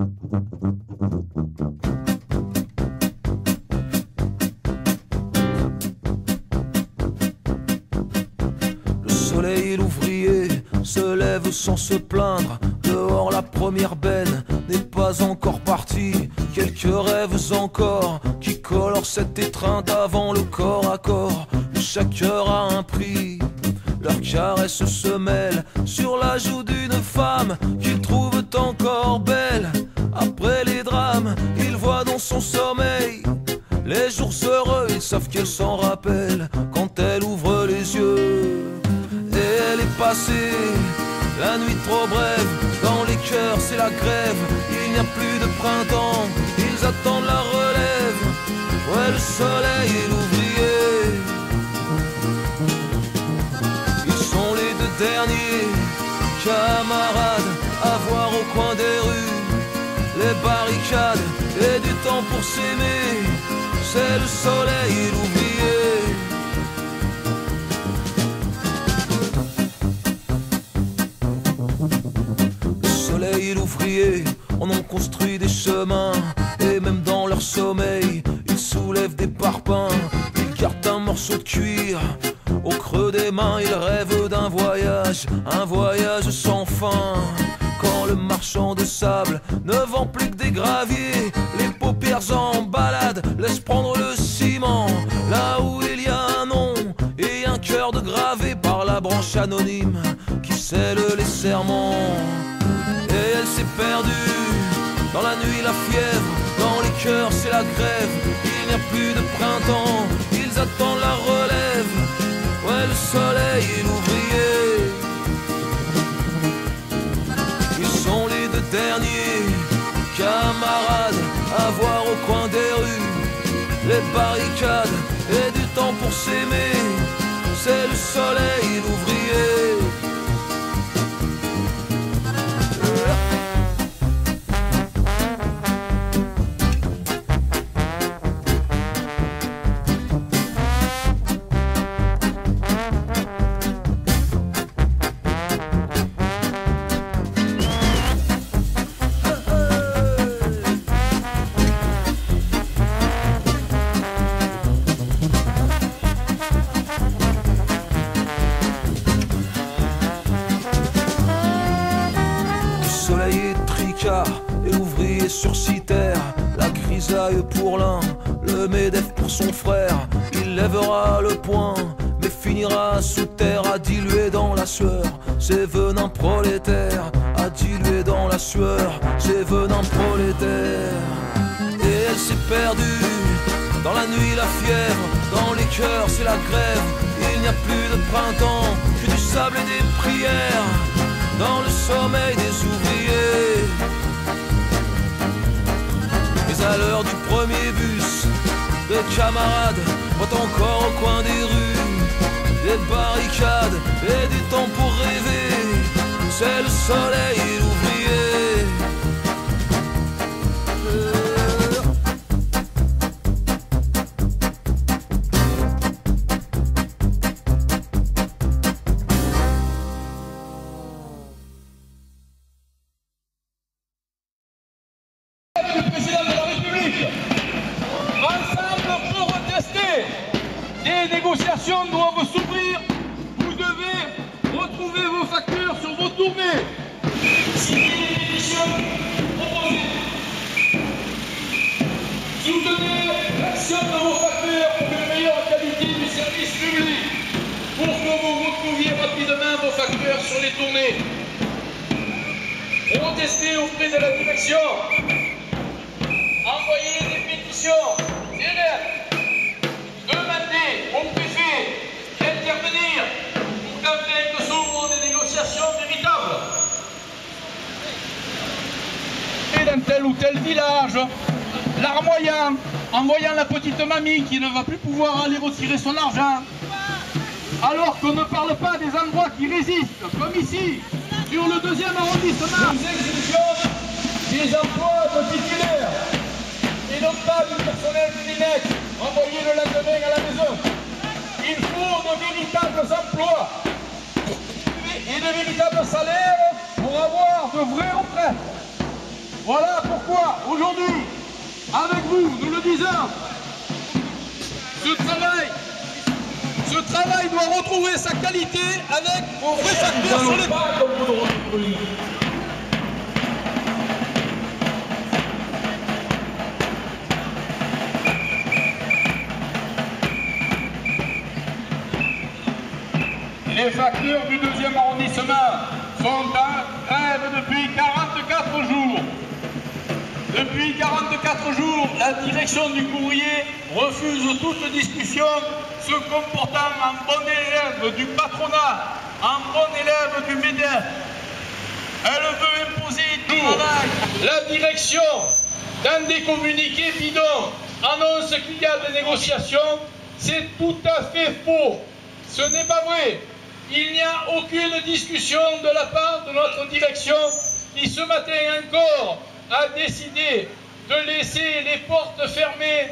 Le soleil et l'ouvrier se lèvent sans se plaindre. Dehors, la première benne n'est pas encore partie. Quelques rêves encore qui colorent cette étreinte avant le corps à corps. Chaque heure a un prix. Leurs caresses se mêlent sur la joue d'une femme qu'ils trouvent encore belle. Après les drames, ils voient dans son sommeil les jours heureux. Ils savent qu'elle s'en rappelle quand elle ouvre les yeux. Et elle est passée, la nuit trop brève. Dans les cœurs, c'est la grève. Il n'y a plus de printemps, ils attendent la relève. Ouais, le soleil et l'ouvrier. Ils sont les deux derniers camarades à voir au coin des rues. Les barricades et du temps pour s'aimer. C'est le soleil. Le soleil l'ouvrier en ont construit des chemins et même dans leur sommeil, ils soulèvent des parpaings, ils gardent un morceau de cuir. Au creux des mains, ils rêvent d'un voyage, un voyage sans fin. Quand le marchand de sable ne vend plus que des graviers, les paupières en balade laissent prendre le ciment. Là où il y a un nom et un cœur de gravé par la branche anonyme qui scelle les serments. Et elle s'est perdue dans la nuit, la fièvre, dans les cœurs, c'est la grève. Il n'y a plus de printemps, ils attendent la relève. Ouais, le soleil s'aimer. C'est le soleil et sur terre La grisaille pour l'un, le médef pour son frère. Il lèvera le poing, mais finira sous terre à diluer dans la sueur. Ses venins prolétaires, à diluer dans la sueur. Ses venins prolétaires. Et elle s'est perdue dans la nuit, la fièvre. Dans les cœurs, c'est la grève. Il n'y a plus de printemps que du sable et des prières dans le sommeil des ouvriers. À l'heure du premier bus, des camarades voient encore au coin des rues des barricades et du temps pour rêver. C'est le soleil Pour que vous retrouviez rapidement vos facteurs sur les tournées. Protestez auprès de la direction. Envoyez des pétitions, demandez au préfet d'intervenir pour qu'enfin que s'ouvrent des négociations véritables. Et dans tel ou tel village, larmoyant, en voyant la petite mamie qui ne va plus pouvoir aller retirer son argent, alors qu'on ne parle pas des endroits qui résistent, comme ici, sur le deuxième arrondissement. Nous exigeons des emplois de titulaires et non pas du personnel clinique envoyé le lendemain à la maison. Il faut de véritables emplois et de véritables salaires pour avoir de vraies retraites. Voilà pourquoi aujourd'hui, avec vous, nous le disons, ce travail, ce travail doit retrouver sa qualité avec vos vrais facteurs sur. Les Depuis 44 jours, la direction du courrier refuse toute discussion, se comportant en bon élève du patronat, en bon élève du MEDEF. Elle veut imposer travail. La direction, dans des communiqués bidons, annonce qu'il y a des négociations. C'est tout à fait faux. Ce n'est pas vrai. Il n'y a aucune discussion de la part de notre direction qui ce matin encore a décidé de laisser les portes fermées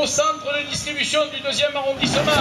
au centre de distribution du deuxième arrondissement.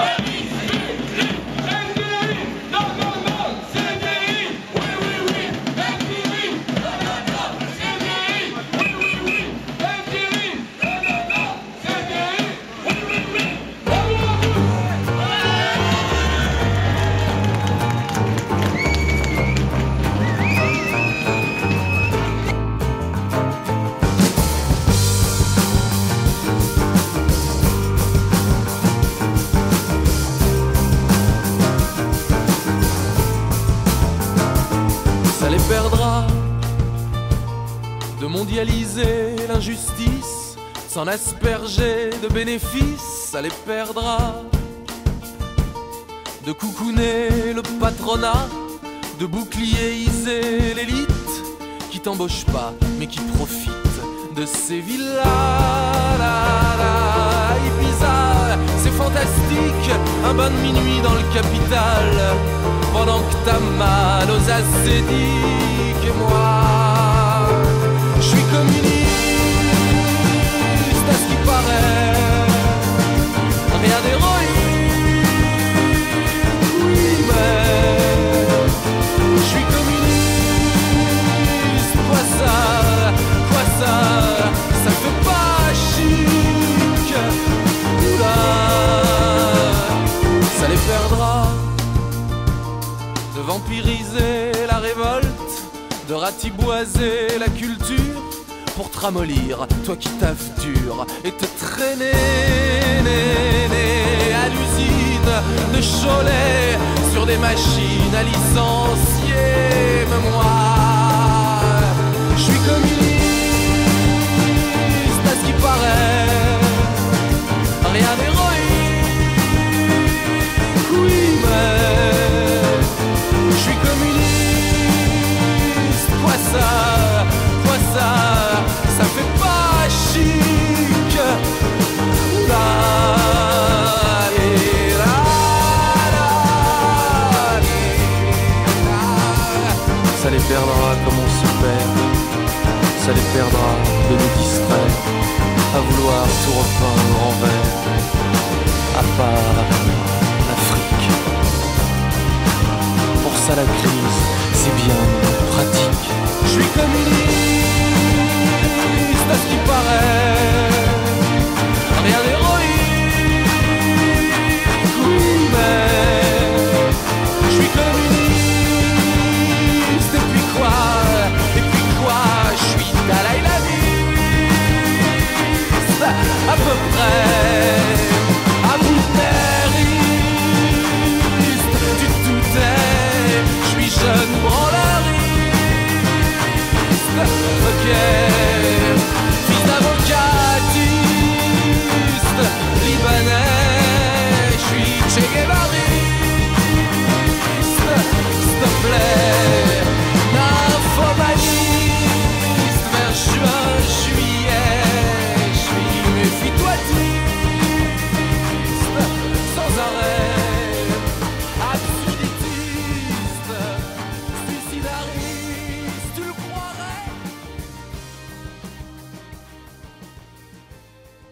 De mondialiser l'injustice, s'en asperger de bénéfices, ça les perdra de coucouner le patronat, de bouclieriser l'élite qui t'embauche pas mais qui profite de ces villas. C'est fantastique, un bain de minuit dans le capital, pendant que t'as mal aux ascétiques et moi, communiste à ce qui paraît, rien d'héroïque, oui mais je suis communiste, quoi ça, quoi ça, ça fait pas chic, oula, ça les perdra de vampiriser la révolte, de ratiboiser la culture pour te ramollir, toi qui taffes dur et te traîner à l'usine de Cholet sur des machines à licencier. Mais moi, vouloir tout repeindre en vert,